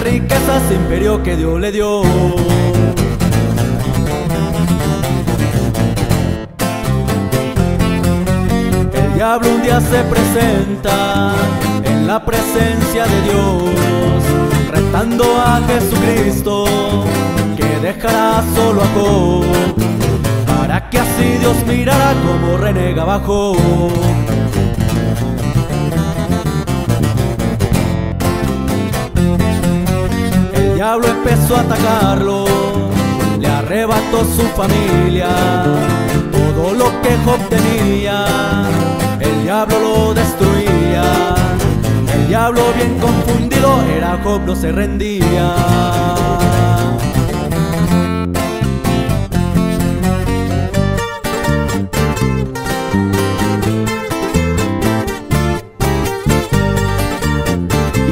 riquezas imperio que Dios le dio. El diablo un día se presenta en la presencia de Dios, retando a Jesucristo que dejará solo a Job, para que así Dios mirara como renega bajo. Diablo empezó a atacarlo, le arrebató su familia, todo lo que Job tenía, el diablo lo destruía. El diablo bien confundido era Job, no se rendía.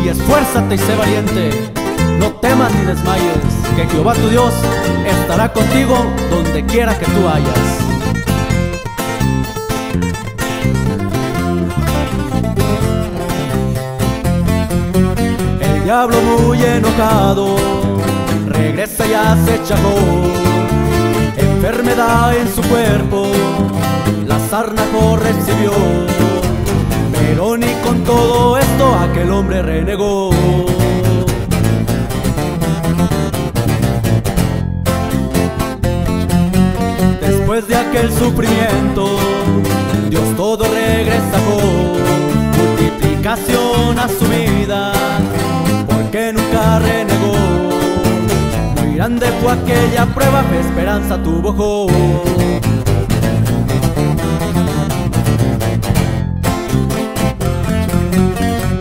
y esfuérzate y sé valiente. No temas ni desmayes, que Jehová tu Dios estará contigo donde quiera que tú vayas. El diablo muy enojado regresa y acecha a Job. Enfermedad en su cuerpo, la sarna Job recibió. Pero ni con todo esto aquel hombre renegó. Aquel sufrimiento, Dios todo regresa con multiplicación a su vida, porque nunca renegó. Muy grande fue aquella prueba, que esperanza tuvo.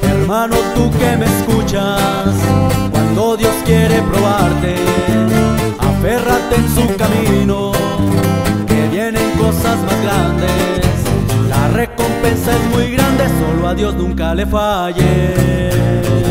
Hermano, tú que me escuchas, cuando Dios quiere probarte, aférrate en su camino, Es muy grande, solo a Dios nunca le falles.